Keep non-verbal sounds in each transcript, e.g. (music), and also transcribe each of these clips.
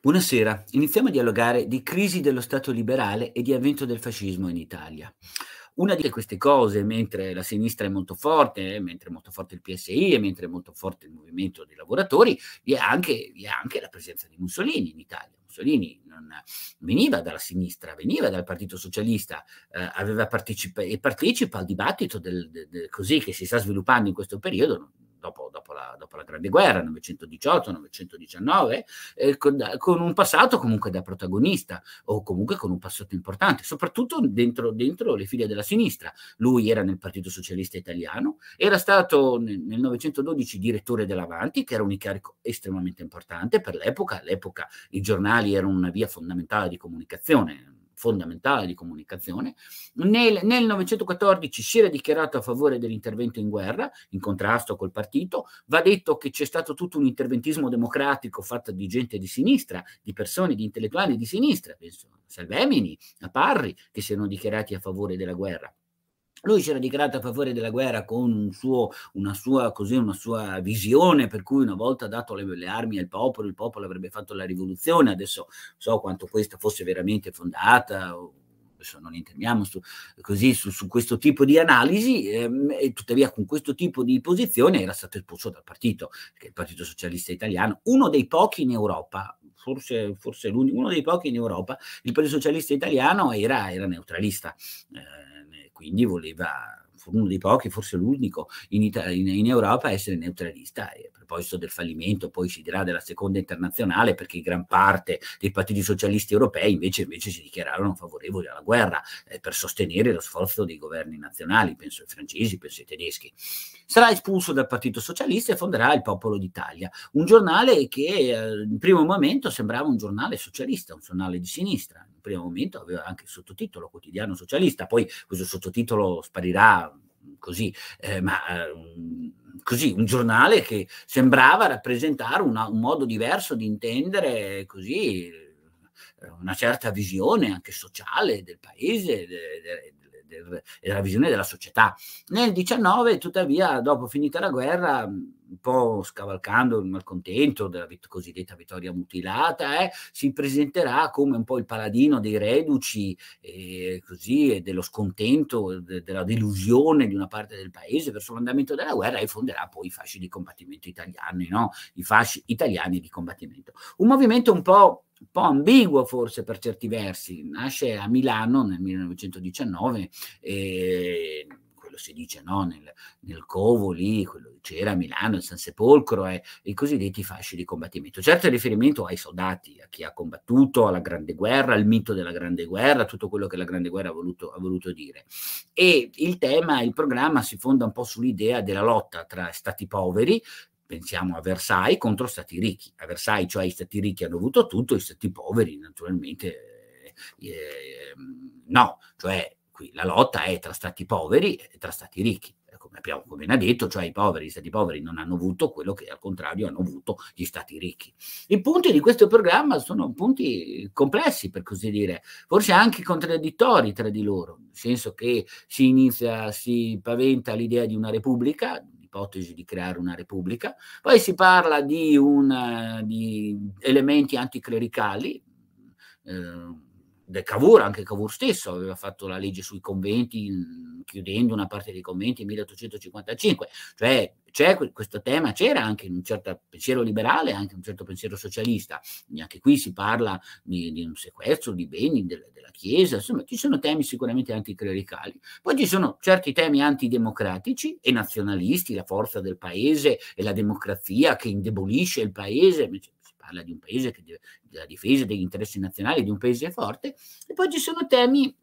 Buonasera, iniziamo a dialogare di crisi dello Stato liberale e di avvento del fascismo in Italia. Una di queste cose, mentre la sinistra è molto forte, mentre è molto forte il PSI e mentre è molto forte il movimento dei lavoratori, vi è anche, vi è anche la presenza di Mussolini in Italia. Mussolini non veniva dalla sinistra, veniva dal Partito Socialista, eh, aveva partecipa- e partecipa al dibattito del, del, del, così che si sta sviluppando in questo periodo, dopo, dopo, la, dopo la, Grande Guerra, 918-919, eh, con, con, un passato comunque da protagonista o comunque con un passato importante, soprattutto dentro, dentro, le file della sinistra. Lui era nel Partito Socialista Italiano, era stato nel, nel 1912 direttore dell'Avanti, che era un incarico estremamente importante per l'epoca. All'epoca i giornali erano una via fondamentale di comunicazione fondamentale di comunicazione. Nel, nel 1914 si era dichiarato a favore dell'intervento in guerra, in contrasto col partito. Va detto che c'è stato tutto un interventismo democratico fatto di gente di sinistra, di persone, di intellettuali di sinistra, penso a Salvemini, a Parri, che si erano dichiarati a favore della guerra. Lui si era dichiarato a favore della guerra con un suo, una, sua, così, una, sua, visione per cui una volta dato le, le, armi al popolo, il popolo avrebbe fatto la rivoluzione, adesso so quanto questa fosse veramente fondata, adesso non entriamo su, così, su, su, questo tipo di analisi, ehm, e tuttavia con questo tipo di posizione era stato espulso dal partito, il Partito Socialista Italiano, uno dei pochi in Europa, forse, forse uno dei pochi in Europa, il Partito Socialista Italiano era, era neutralista. Eh, quindi voleva, fu uno dei pochi, forse l'unico in, Italia, in, in Europa a essere neutralista. E a proposito del fallimento, poi si dirà della seconda internazionale, perché gran parte dei partiti socialisti europei invece, invece si dichiararono favorevoli alla guerra eh, per sostenere lo sforzo dei governi nazionali, penso ai francesi, penso ai tedeschi. Sarà espulso dal Partito Socialista e fonderà il Popolo d'Italia, un giornale che eh, in primo momento sembrava un giornale socialista, un giornale di sinistra. Primo momento aveva anche il sottotitolo quotidiano socialista, poi questo sottotitolo sparirà così, eh, ma eh, così, un giornale che sembrava rappresentare una, un modo diverso di intendere così eh, una certa visione anche sociale del paese, de, de, del, della visione della società. Nel 19, tuttavia, dopo finita la guerra, un po' scavalcando il malcontento della vit- cosiddetta vittoria mutilata, eh, si presenterà come un po' il paladino dei reduci eh, così, e dello scontento, de- della delusione di una parte del paese verso l'andamento della guerra e fonderà poi i fasci di combattimento italiani, no? i fasci italiani di combattimento. Un movimento un po' un po' ambiguo forse per certi versi, nasce a Milano nel 1919 e quello si dice no? nel, nel covo lì, quello c'era a Milano, il San Sepolcro e i cosiddetti fasci di combattimento. Certo il riferimento ai soldati, a chi ha combattuto, alla Grande Guerra, al mito della Grande Guerra, tutto quello che la Grande Guerra ha voluto, ha voluto dire. E il tema, il programma si fonda un po' sull'idea della lotta tra stati poveri, pensiamo a Versailles contro stati ricchi. A Versailles, cioè i stati ricchi hanno avuto tutto, i stati poveri naturalmente eh, eh, no, cioè qui la lotta è tra stati poveri e tra stati ricchi. Come abbiamo come ha detto, cioè i poveri, gli stati poveri non hanno avuto quello che al contrario hanno avuto gli stati ricchi. I punti di questo programma sono punti complessi, per così dire, forse anche contraddittori tra di loro, nel senso che si inizia, si paventa l'idea di una repubblica, ipotesi di creare una repubblica. Poi si parla di, una, di elementi anticlericali. Eh, del Cavour, anche Cavour stesso aveva fatto la legge sui conventi, chiudendo una parte dei conventi nel 1855, cioè c'è questo tema, c'era anche un certo pensiero liberale, anche un certo pensiero socialista, anche qui si parla di, di un sequestro di beni de, della Chiesa, insomma ci sono temi sicuramente anticlericali, poi ci sono certi temi antidemocratici e nazionalisti, la forza del paese e la democrazia che indebolisce il paese, parla di un paese che deve, della difesa degli interessi nazionali di un paese forte, e poi ci sono temi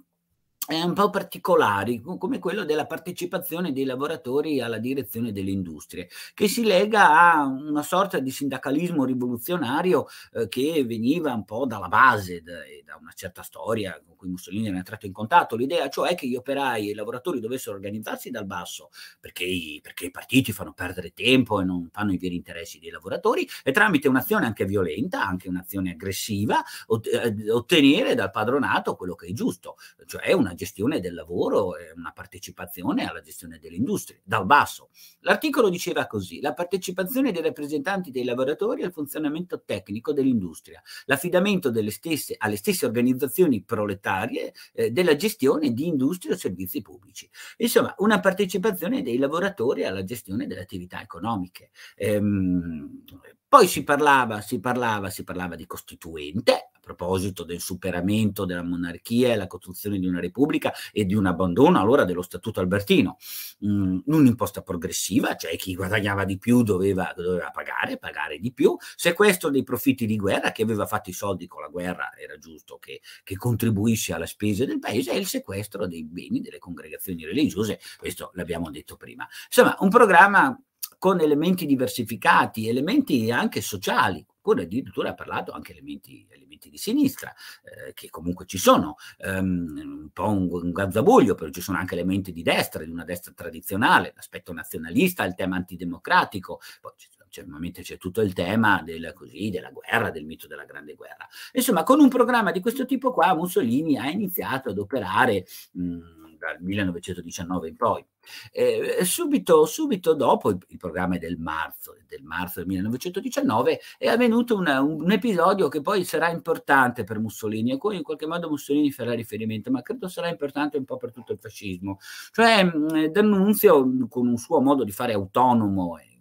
un po' particolari, come quello della partecipazione dei lavoratori alla direzione delle industrie, che si lega a una sorta di sindacalismo rivoluzionario eh, che veniva un po' dalla base da, da, una certa storia con cui Mussolini era entrato in contatto, l'idea cioè che gli operai e i lavoratori dovessero organizzarsi dal basso, perché i, perché i partiti fanno perdere tempo e non fanno i veri interessi dei lavoratori, e tramite un'azione anche violenta, anche un'azione aggressiva, ot- eh, ottenere dal padronato quello che è giusto, cioè una gestione del lavoro e una partecipazione alla gestione dell'industria, dal basso. L'articolo diceva così, la partecipazione dei rappresentanti dei lavoratori al funzionamento tecnico dell'industria, l'affidamento stesse, alle stesse organizzazioni proletarie eh, della gestione di industrie o servizi pubblici. Insomma, una partecipazione dei lavoratori alla gestione delle attività economiche. Ehm, poi si parlava, si parlava, si parlava di costituente, proposito del superamento della monarchia e la costruzione di una repubblica e di un abbandono allora dello statuto albertino. Mm, un'imposta progressiva, cioè chi guadagnava di più doveva, doveva, pagare, pagare di più. Sequestro dei profitti di guerra, chi aveva fatto i soldi con la guerra era giusto che, che contribuisse alle spese del paese, e il sequestro dei beni delle congregazioni religiose, questo l'abbiamo detto prima. Insomma, un programma con elementi diversificati, elementi anche sociali, oppure addirittura ha parlato anche elementi, elementi di sinistra, eh, che comunque ci sono, um, un po' un, un gazzabuglio, però ci sono anche elementi di destra, di una destra tradizionale, l'aspetto nazionalista, il tema antidemocratico, poi certamente c'è tutto il tema del, così, della guerra, del mito della grande guerra. Insomma, con un programma di questo tipo qua Mussolini ha iniziato ad operare mh, dal 1919 in poi. Eh, subito, subito, dopo il, il, programma del marzo, del marzo del 1919 è avvenuto una, un, episodio che poi sarà importante per Mussolini, a cui in qualche modo Mussolini farà riferimento, ma credo sarà importante un po' per tutto il fascismo. Cioè D'Annunzio con un suo modo di fare autonomo e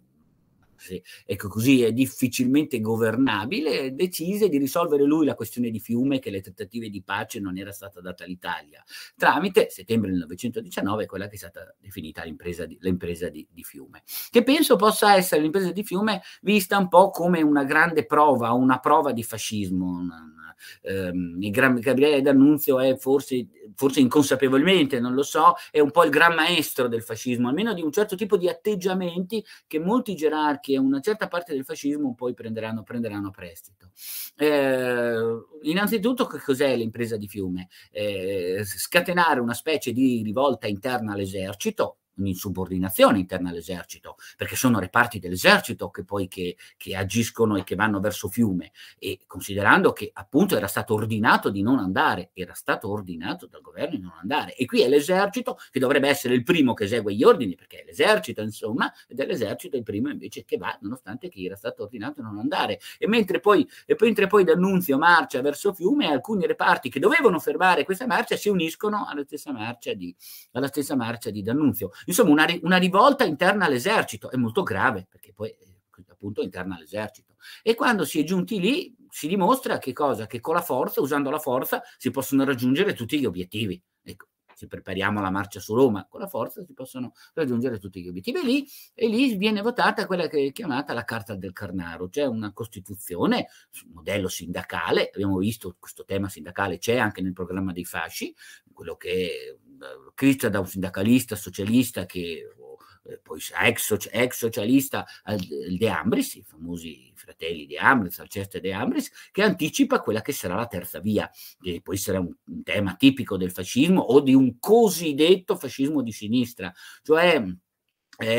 ecco così è difficilmente governabile, decise di risolvere lui la questione di Fiume che le trattative di pace non era stata data all'Italia, tramite settembre 1919 quella che è stata definita l'impresa di, l'impresa di, di Fiume, che penso possa essere l'impresa di Fiume vista un po' come una grande prova, una prova di fascismo, una, ehm, Gabriele D'Annunzio è forse, forse inconsapevolmente, non lo so, è un po' il gran maestro del fascismo, almeno di un certo tipo di atteggiamenti che molti gerarchi e una certa parte del fascismo poi prenderanno, prenderanno prestito. Eh, innanzitutto, che cos'è l'impresa di Fiume? Eh, scatenare una specie di rivolta interna all'esercito, un'insubordinazione interna all'esercito, perché sono reparti dell'esercito che poi che, che, agiscono e che vanno verso Fiume, e considerando che appunto era stato ordinato di non andare, era stato ordinato dal governo di non andare, e qui è l'esercito che dovrebbe essere il primo che esegue gli ordini, perché è l'esercito insomma, ed è l'esercito il primo invece che va, nonostante che era stato ordinato di non andare, e mentre poi, e mentre poi D'Annunzio marcia verso Fiume, alcuni reparti che dovevano fermare questa marcia si uniscono alla stessa marcia di, alla stessa marcia di D'Annunzio insomma una, una rivolta interna all'esercito, è molto grave perché poi eh, appunto interna all'esercito. E quando si è giunti lì si dimostra che cosa? Che con la forza, usando la forza, si possono raggiungere tutti gli obiettivi. Ecco, se prepariamo la marcia su Roma, con la forza si possono raggiungere tutti gli obiettivi. E lì, e lì viene votata quella che è chiamata la Carta del Carnaro, cioè una Costituzione, un modello sindacale, abbiamo visto questo tema sindacale c'è anche nel programma dei fasci, quello che scritta da un sindacalista socialista che eh, poi ex, ex socialista De Ambris, i famosi fratelli De Ambris, Alceste De Ambris, che anticipa quella che sarà la terza via, che può essere un, un tema tipico del fascismo o di un cosiddetto fascismo di sinistra, cioè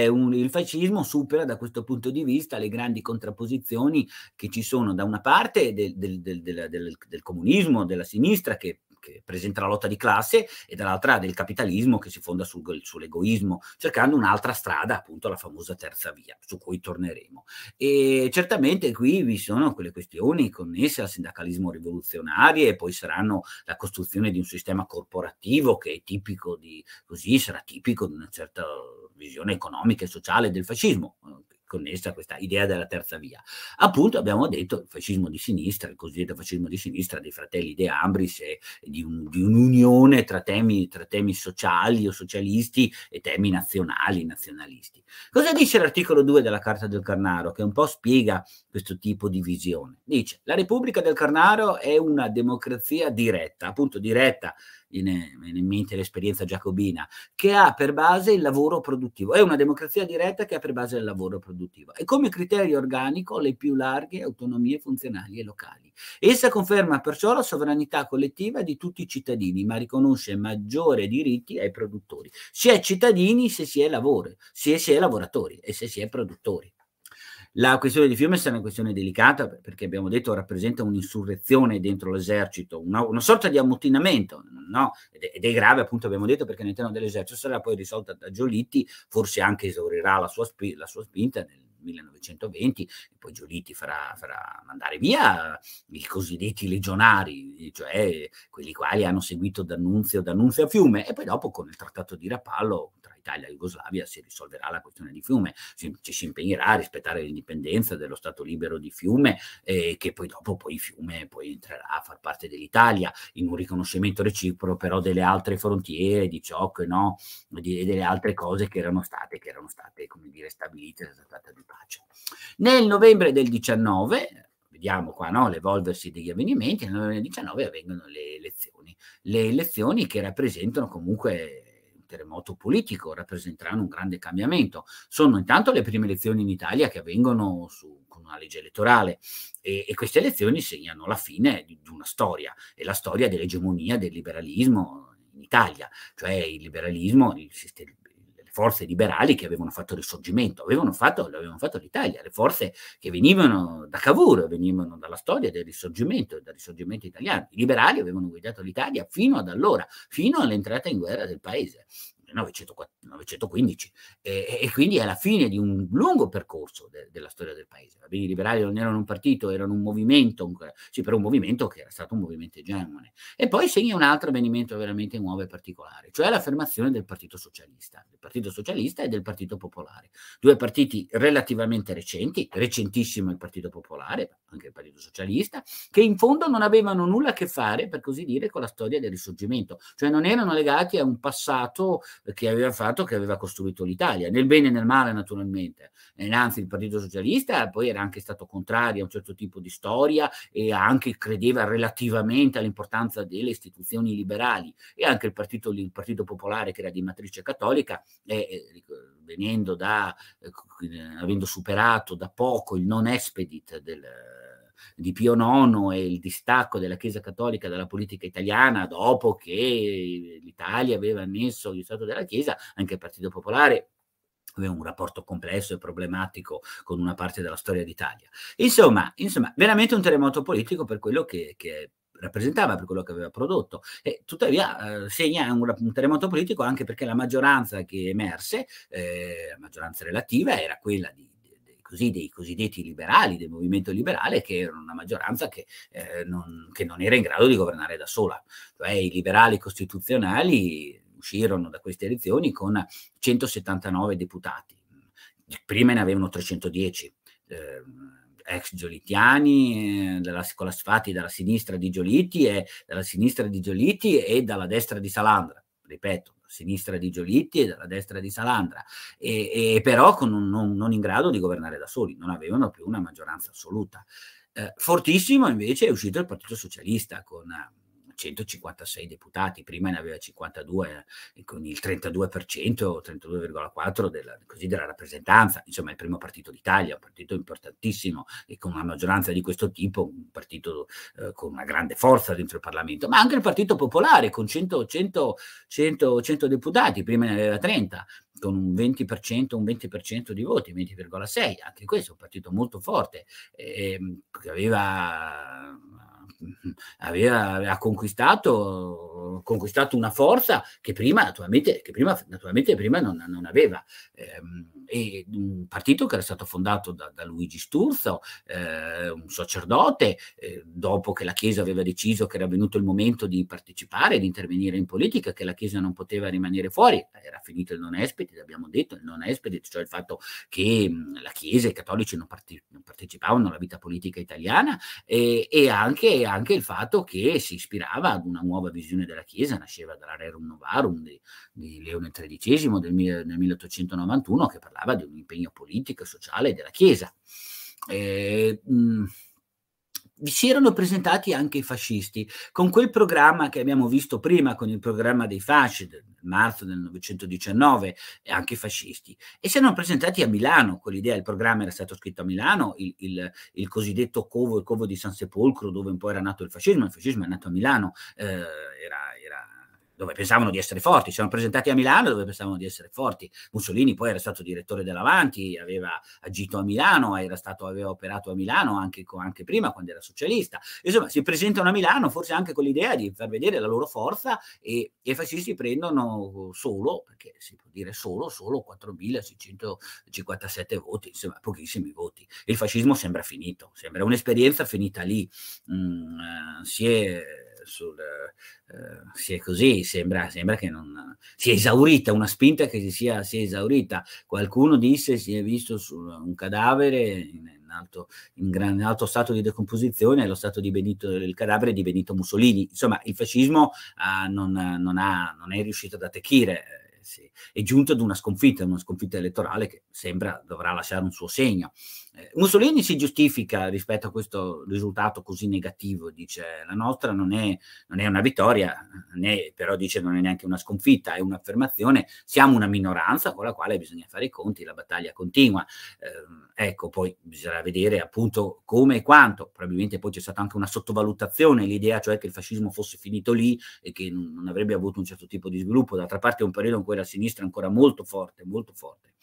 un, il fascismo supera da questo punto di vista le grandi contrapposizioni che ci sono da una parte del, del, del, del comunismo, della sinistra che che presenta la lotta di classe e dall'altra del capitalismo che si fonda sul, sull'egoismo, cercando un'altra strada, appunto la famosa terza via, su cui torneremo. E certamente qui vi sono quelle questioni connesse al sindacalismo rivoluzionario e poi saranno la costruzione di un sistema corporativo che è tipico di, così sarà tipico di una certa visione economica e sociale del fascismo, connessa a questa idea della terza via. Appunto abbiamo detto il fascismo di sinistra, il cosiddetto fascismo di sinistra dei fratelli De Ambris e di, un, di un'unione tra temi, tra temi sociali o socialisti e temi nazionali, nazionalisti. Cosa dice l'articolo 2 della Carta del Carnaro che un po' spiega questo tipo di visione? Dice la Repubblica del Carnaro è una democrazia diretta, appunto diretta viene in mente l'esperienza giacobina, che ha per base il lavoro produttivo. È una democrazia diretta che ha per base il lavoro produttivo e come criterio organico le più larghe autonomie funzionali e locali. Essa conferma perciò la sovranità collettiva di tutti i cittadini, ma riconosce maggiori diritti ai produttori. Si è cittadini se si è lavoro, se si è lavoratori e se si è produttori. La questione di Fiume è una questione delicata perché abbiamo detto rappresenta un'insurrezione dentro l'esercito, una, una sorta di ammutinamento, no? ed, è, grave appunto abbiamo detto perché all'interno dell'esercito sarà poi risolta da Giolitti, forse anche esaurirà la sua, spi- la sua spinta nel 1920 e poi Giolitti farà, farà, mandare via i cosiddetti legionari, cioè quelli quali hanno seguito D'Annunzio, D'Annunzio a Fiume e poi dopo con il trattato di Rapallo Italia e Jugoslavia si risolverà la questione di Fiume, ci, ci si impegnerà a rispettare l'indipendenza dello Stato libero di Fiume e che poi dopo poi Fiume poi entrerà a far parte dell'Italia in un riconoscimento reciproco però delle altre frontiere, di ciò che no, di, delle altre cose che erano state, che erano state come dire, stabilite dalla trattata di pace. Nel novembre del 19 vediamo qua no, l'evolversi degli avvenimenti, nel novembre del 19 avvengono le elezioni, le elezioni che rappresentano comunque terremoto politico, rappresenteranno un grande cambiamento. Sono intanto le prime elezioni in Italia che avvengono su, con una legge elettorale e, e, queste elezioni segnano la fine di, di una storia, e la storia dell'egemonia del liberalismo in Italia, cioè il liberalismo, il sistema forze liberali che avevano fatto il risorgimento, avevano fatto, l'avevano fatto l'Italia, le forze che venivano da Cavour, venivano dalla storia del risorgimento, dal risorgimento italiano. I liberali avevano guidato l'Italia fino ad allora, fino all'entrata in guerra del paese. 1915 e, e, quindi è la fine di un lungo percorso de, della storia del paese. I liberali non erano un partito, erano un movimento, un, sì, però un movimento che era stato un movimento egemone. E poi segna un altro avvenimento veramente nuovo e particolare, cioè l'affermazione del Partito Socialista, del Partito Socialista e del Partito Popolare. Due partiti relativamente recenti, recentissimo il Partito Popolare, anche il Partito Socialista, che in fondo non avevano nulla a che fare, per così dire, con la storia del risorgimento, cioè non erano legati a un passato che aveva fatto, che aveva costruito l'Italia, nel bene e nel male naturalmente. E anzi il Partito Socialista poi era anche stato contrario a un certo tipo di storia e anche credeva relativamente all'importanza delle istituzioni liberali e anche il Partito, il partito Popolare che era di matrice cattolica, eh, venendo da, eh, avendo superato da poco il non expedit del di Pio IX e il distacco della Chiesa Cattolica dalla politica italiana dopo che l'Italia aveva ammesso lo Stato della Chiesa, anche il Partito Popolare aveva un rapporto complesso e problematico con una parte della storia d'Italia. Insomma, insomma veramente un terremoto politico per quello che, che rappresentava, per quello che aveva prodotto. E tuttavia eh, segna un, un, terremoto politico anche perché la maggioranza che emerse, eh, la maggioranza relativa, era quella di così, dei cosiddetti liberali, del movimento liberale, che erano una maggioranza che, eh, non, che non era in grado di governare da sola. Cioè i liberali costituzionali uscirono da queste elezioni con 179 deputati, prima ne avevano 310. Eh, ex giolitiani, eh, la Sfati dalla sinistra di Giolitti e dalla sinistra di Giolitti e dalla destra di Salandra, ripeto, sinistra di Giolitti e dalla destra di Salandra, e, e però un, non, non, in grado di governare da soli, non avevano più una maggioranza assoluta. Eh, fortissimo invece è uscito il Partito Socialista con 156 deputati, prima ne aveva 52 eh, con il 32%, 32,4% della, della rappresentanza, insomma il primo partito d'Italia, un partito importantissimo e con una maggioranza di questo tipo, un partito eh, con una grande forza dentro il Parlamento, ma anche il Partito Popolare con 100, 100, 100, 100 deputati, prima ne aveva 30, con un 20%, un 20% di voti, 20,6, anche questo è un partito molto forte, eh, che aveva (laughs) aveva, aveva conquistato, conquistato, una forza che prima naturalmente, che prima, naturalmente prima non, non aveva. Eh, e un partito che era stato fondato da, da Luigi Sturzo, eh, un sacerdote, eh, dopo che la Chiesa aveva deciso che era venuto il momento di partecipare, di intervenire in politica, che la Chiesa non poteva rimanere fuori, era finito il non espedit, abbiamo detto, il non espedit, cioè il fatto che mh, la Chiesa e i cattolici non, parte, non, partecipavano alla vita politica italiana e, e anche, anche, il fatto che si ispirava ad una nuova visione della Chiesa, nasceva dalla Rerum Novarum di, di Leone XIII del, del 1891 che parlava di un impegno politico e sociale della Chiesa. Eh, mh, si erano presentati anche i fascisti. Con quel programma che abbiamo visto prima, con il programma dei fasci del marzo del 1919, e anche i fascisti, e si erano presentati a Milano con l'idea, il programma era stato scritto a Milano, il, il, il cosiddetto covo, il covo di San Sepolcro, dove un po' era nato il fascismo, il fascismo è nato a Milano, eh, era dove pensavano di essere forti, si erano presentati a Milano dove pensavano di essere forti. Mussolini poi era stato direttore dell'Avanti, aveva agito a Milano, stato, aveva operato a Milano anche, anche, prima quando era socialista. Insomma, si presentano a Milano forse anche con l'idea di far vedere la loro forza e, e i fascisti prendono solo, perché si può dire solo, solo 4.657 voti, insomma pochissimi voti. Il fascismo sembra finito, sembra un'esperienza finita lì. Mm, eh, si è sul, eh, si è così, sembra, sembra che non si è esaurita, una spinta che si sia, si è esaurita. Qualcuno disse si è visto su un cadavere in, in, alto, in, gran, in alto stato di decomposizione, lo stato di Benito, il cadavere di Benito Mussolini. Insomma, il fascismo uh, non, non, ha, non è riuscito ad attecchire sì, è giunto ad una sconfitta, una sconfitta elettorale che sembra dovrà lasciare un suo segno. Eh, Mussolini si giustifica rispetto a questo risultato così negativo, dice la nostra non è, non è una vittoria, né, però dice non è neanche una sconfitta, è un'affermazione, siamo una minoranza con la quale bisogna fare i conti, la battaglia continua. Eh, ecco, poi bisognerà vedere appunto come e quanto, probabilmente poi c'è stata anche una sottovalutazione, l'idea cioè che il fascismo fosse finito lì e che non avrebbe avuto un certo tipo di sviluppo, d'altra parte è un periodo in cui la sinistra è ancora molto forte, molto forte.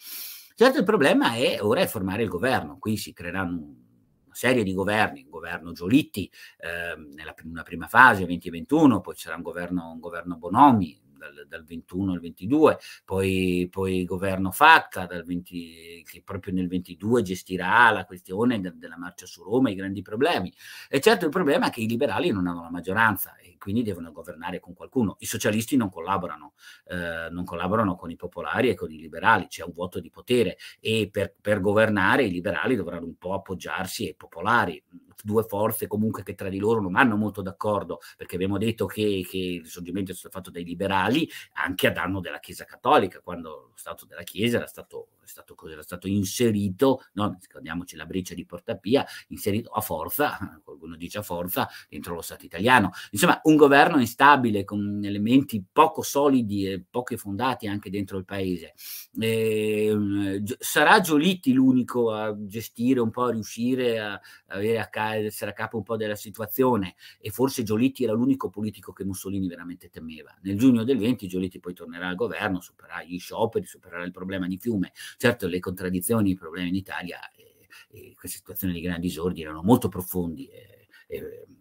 Certo il problema è ora è formare il governo, qui si creeranno una serie di governi, il governo Giolitti eh, nella prima fase 2021, poi c'era un governo, un governo Bonomi dal, dal 21 al 22, poi, poi il governo Facca dal 20, che proprio nel 22 gestirà la questione de, della marcia su Roma, i grandi problemi. E certo il problema è che i liberali non hanno la maggioranza e quindi devono governare con qualcuno. I socialisti non collaborano, eh, non collaborano con i popolari e con i liberali, c'è un vuoto di potere e per, per governare i liberali dovranno un po' appoggiarsi ai popolari due forze comunque che tra di loro non vanno molto d'accordo, perché abbiamo detto che, che il risorgimento è stato fatto dai liberali anche a danno della Chiesa Cattolica, quando lo Stato della Chiesa era stato, stato, era stato inserito, no? scordiamoci la breccia di Portapia, inserito a forza, (laughs) qualcuno dice a forza, dentro lo Stato italiano. Insomma, un governo instabile con elementi poco solidi e poco fondati anche dentro il paese. Eh, sarà Giolitti l'unico a gestire un po', a riuscire a, avere a capo essere a capo un po' della situazione e forse Giolitti era l'unico politico che Mussolini veramente temeva. Nel giugno del 20 Giolitti poi tornerà al governo, supererà gli scioperi, supererà il problema di Fiume. Certo le contraddizioni, i problemi in Italia e, e queste situazioni di grandi disordini erano molto profondi. E,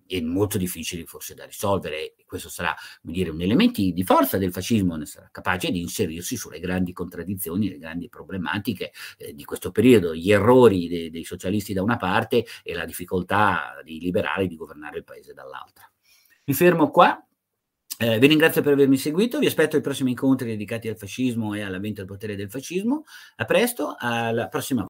e molto difficili forse da risolvere. Questo sarà dire, un elemento di forza del fascismo, sarà capace di inserirsi sulle grandi contraddizioni, le grandi problematiche eh, di questo periodo, gli errori dei, dei socialisti da una parte e la difficoltà dei liberali di governare il paese dall'altra. Mi fermo qua. Eh, vi ringrazio per avermi seguito, vi aspetto ai prossimi incontri dedicati al fascismo e all'avvento del potere del fascismo. A presto, alla prossima volta.